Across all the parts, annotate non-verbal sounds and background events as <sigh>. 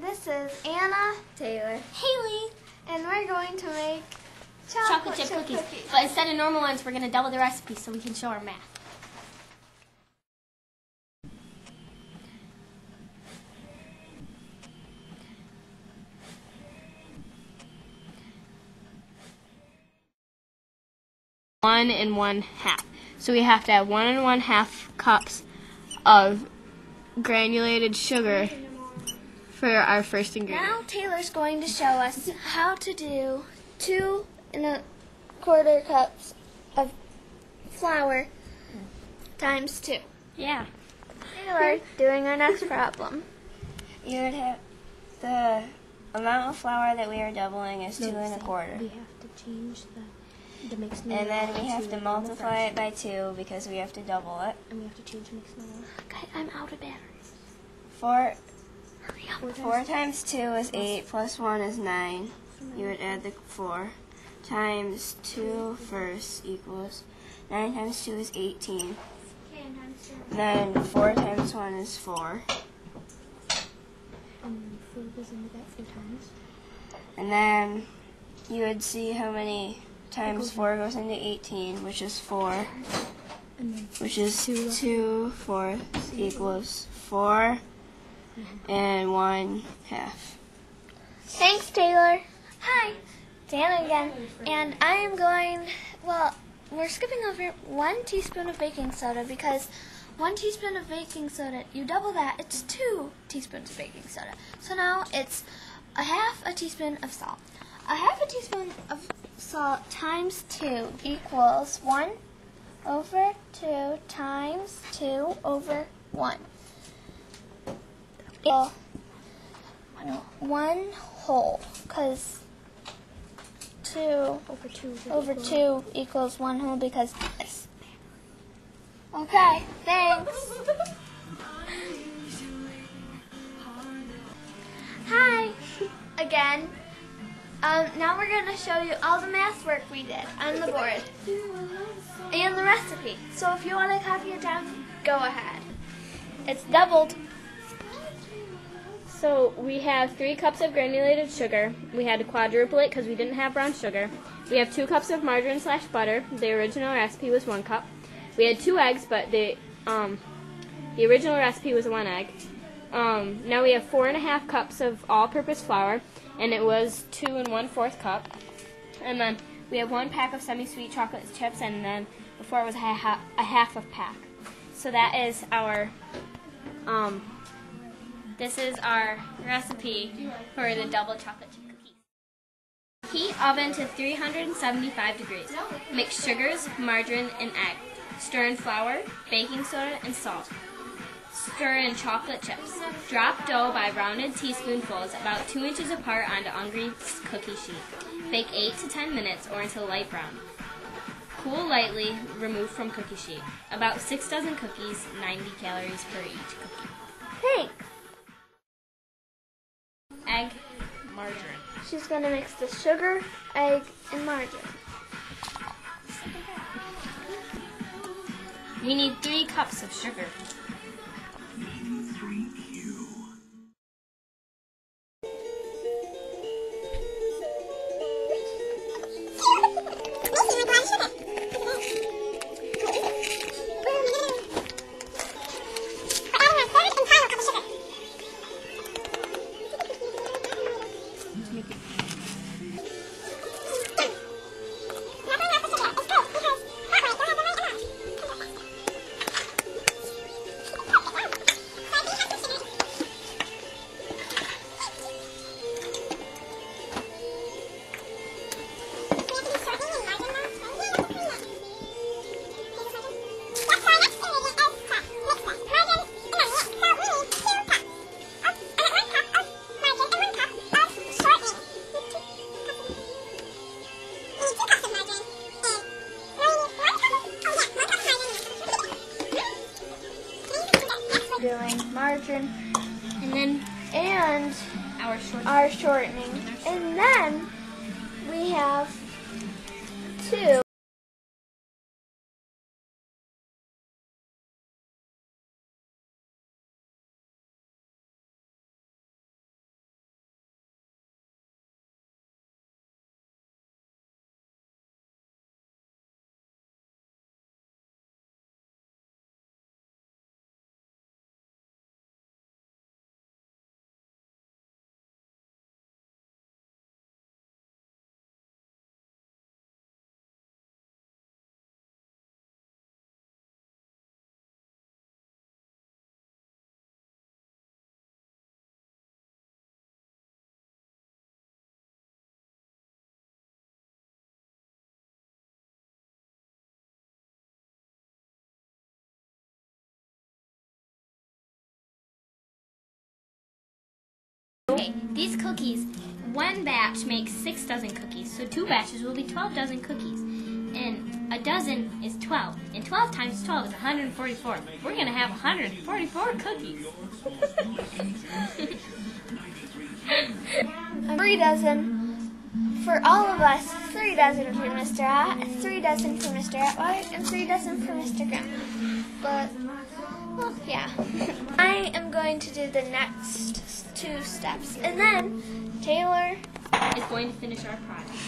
this is Anna, Taylor. Haley, and we're going to make chocolate chip cookies. But instead of normal ones, we're going to double the recipe so we can show our math. One and one half. So we have to have one and one half cups of granulated sugar for our first ingredient. Now Taylor's going to show us how to do two and a quarter cups of flour times two. Yeah. Taylor, doing our next problem. You would have the amount of flour that we are doubling is two and a quarter. We have to change the, the mix And then we have to multiply it by two because we have to double it. And we have to change the mix. Okay, I'm out of batteries. Four, Hurry up. four times two is eight, plus one is nine. You would add the four. Times two first equals, nine times two is 18. Then four times one is four. And four goes into that four times. And then you would see how many times 4 goes into 18, which is 4, which is Two. 2 fourths equals 4 Mm-hmm. and 1 half. Thanks, Taylor. Hi, Dan again. And I am going, well, we're skipping over one teaspoon of baking soda because one teaspoon of baking soda, you double that, it's two teaspoons of baking soda. So now it's a half a teaspoon of salt. A half a teaspoon of salt times two equals one over two times two over one. Well, one whole, because two over two. over two equals one whole because this. Okay, thanks. Hi, again. Um, now we're going to show you all the math work we did on the board and the recipe. So if you want to copy it down, go ahead. It's doubled. So we have three cups of granulated sugar. We had to quadruple it because we didn't have brown sugar. We have two cups of margarine slash butter. The original recipe was one cup. We had two eggs, but the um, the original recipe was one egg. Um, now we have four and a half cups of all-purpose flour, and it was two and one fourth cup. And then we have one pack of semi-sweet chocolate chips, and then before it was a half a pack. So that is our um, this is our recipe for the double chocolate chip cookies. Heat oven to 375 degrees. Mix sugars, margarine, and egg. Stir in flour, baking soda, and salt. Stir in chocolate chips. Drop dough by rounded teaspoonfuls about 2 inches apart onto ungreased cookie sheet. Bake 8 to 10 minutes or until light brown. Cool lightly, remove from cookie sheet. About 6 dozen cookies, 90 calories per each cookie. Thanks. Egg, margarine. She's going to mix the sugar, egg, and margarine. We need three cups of sugar. Doing margarine And then and our short our shortening. And then we have two Okay, these cookies, one batch makes six dozen cookies, so two batches will be 12 dozen cookies. And a dozen is 12. And 12 times 12 is 144. We're going to have 144 cookies. <laughs> Three dozen for all of us. Three dozen for Mr. At, three dozen for Mr. Atwater, and three dozen for Mr. Grimm. But, well, yeah. I am going to do the next two steps. And then Taylor, Is going to finish our project.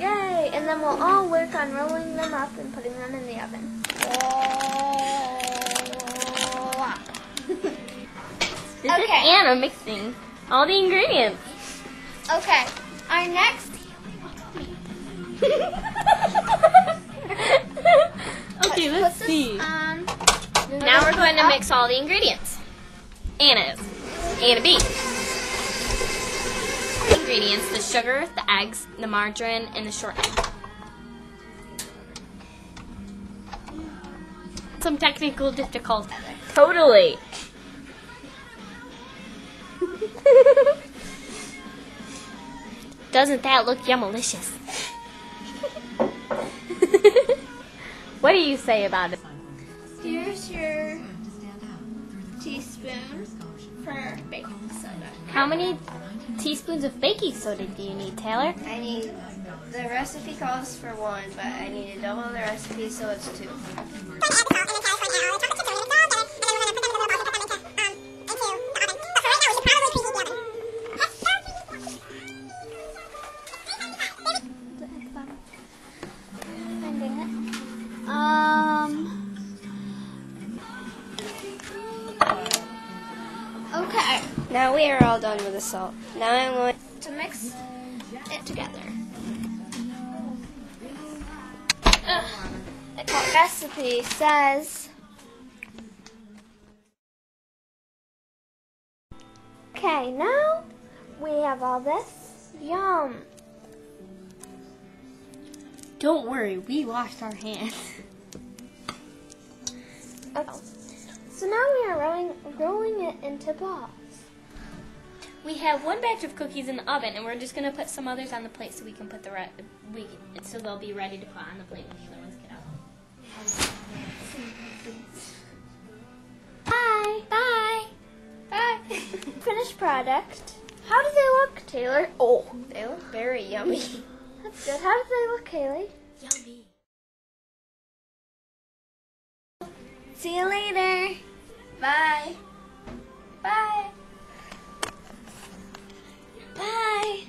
yay! And then we'll all work on rolling them up and putting them in the oven. This <laughs> Okay. <laughs> is Anna mixing all the ingredients. Okay, our next <laughs> okay, let's this see. Now we're going to mix all the ingredients. Anna's. Anna B. Ingredients the sugar, the eggs, the margarine, and the shortening. Some technical difficulties. Totally. <laughs> Doesn't that look yummalicious? <laughs> what do you say about it? Teaspoon for baking soda. How many teaspoons of baking soda do you need, Taylor? I need the recipe calls for one, but I need to double the recipe so it's two. We are all done with the salt. Now I'm going to mix it together. Ugh. The recipe says. Okay, now we have all this. Yum. Don't worry, we washed our hands. Okay. So now we are rolling, rolling it into balls. We have one batch of cookies in the oven, and we're just gonna put some others on the plate so we can put the re- we so they'll be ready to put on the plate when the other ones get out. Bye. Bye. Bye. <laughs> Finished product. How do they look, Taylor? Oh, They look very yummy. <laughs> that's good. How do they look, Kaylee? Yummy. See you later. Bye. Bye. Bye.